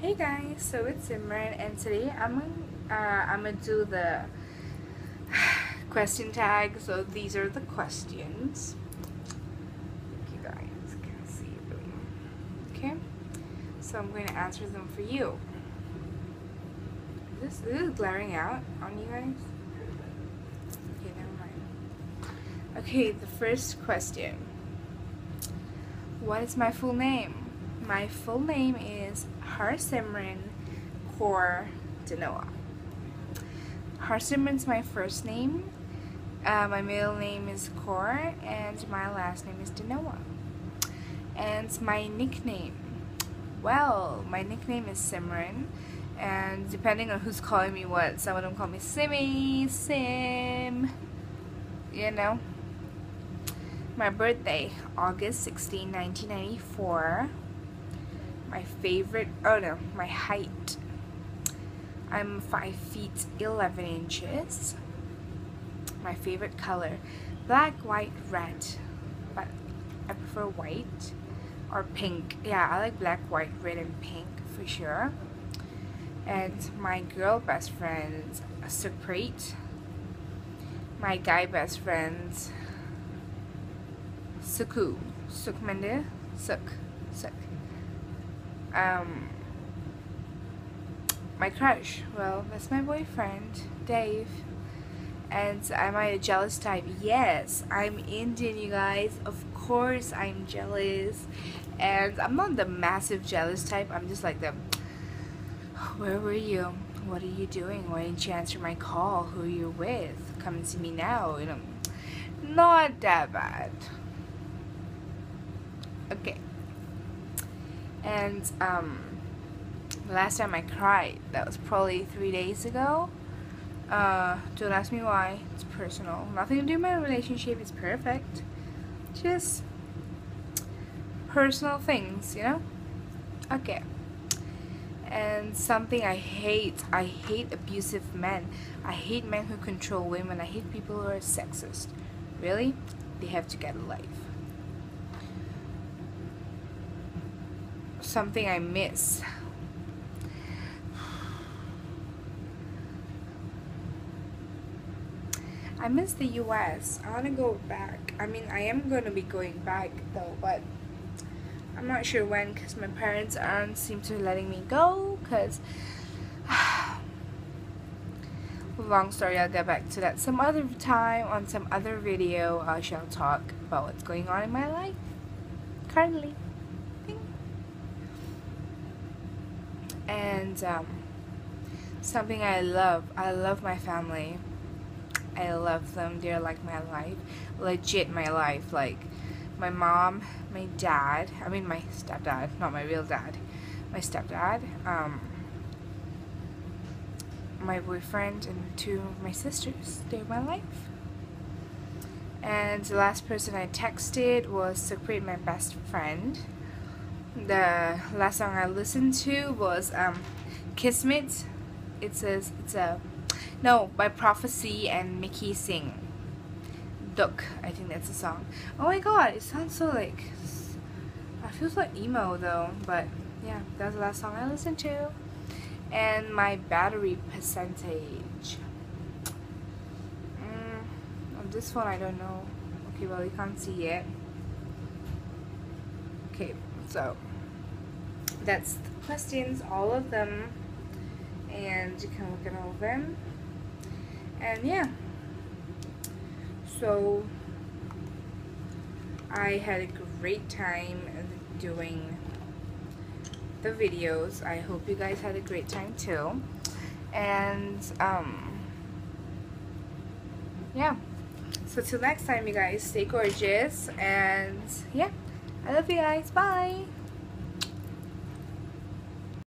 Hey guys, so it's Simran and today I'm gonna, uh, I'm gonna do the question tag. So these are the questions. You guys can see them. Okay, so I'm going to answer them for you. Is this, is this glaring out on you guys? Okay, never mind. Okay, the first question. What is my full name? My full name is Harsimran Kaur Dhanoa. Harsimran's my first name. Uh, my middle name is Kaur and my last name is Dhanoa. And my nickname. Well, my nickname is Simran and depending on who's calling me what, some of them call me Simmy, Sim, you know. My birthday, August 16, 1994 my favorite, oh no, my height. I'm 5 feet 11 inches. My favorite color, black, white, red. But I prefer white or pink. Yeah, I like black, white, red, and pink for sure. And my girl best friends, Supreet. My guy best friends, Suku. Sukmende? Suk. Suk um, my crush, well, that's my boyfriend, Dave. And am I a jealous type? Yes, I'm Indian, you guys. Of course, I'm jealous. And I'm not the massive jealous type. I'm just like the, where were you? What are you doing? Why didn't you answer my call? Who are you with? Come to me now. You know, not that bad. Okay. And um, last time I cried, that was probably three days ago. Uh, don't ask me why. It's personal. Nothing to do with my relationship. It's perfect. Just personal things, you know? Okay. And something I hate. I hate abusive men. I hate men who control women. I hate people who are sexist. Really? They have to get a life. Something I miss. I miss the US. I want to go back. I mean, I am going to be going back though, but I'm not sure when because my parents aren't seem to be letting me go because long story I'll get back to that some other time on some other video I shall talk about what's going on in my life currently and um, something I love. I love my family. I love them. They're like my life, legit my life. Like my mom, my dad. I mean my stepdad, not my real dad. My stepdad. Um, my boyfriend and two of my sisters. They're my life. And the last person I texted was Supreet, my best friend the last song I listened to was um, Kismet. It says it's a no by Prophecy and Mickey Singh. Duck, I think that's the song. Oh my god, it sounds so like. I feel like emo though, but yeah, that's the last song I listened to. And my battery percentage. Mm, on this one, I don't know. Okay, well, you can't see it. Okay, so that's the questions, all of them, and you can look at all of them. And yeah, so I had a great time doing the videos. I hope you guys had a great time too. And um, yeah. So till next time, you guys, stay gorgeous. And yeah, I love you guys. Bye.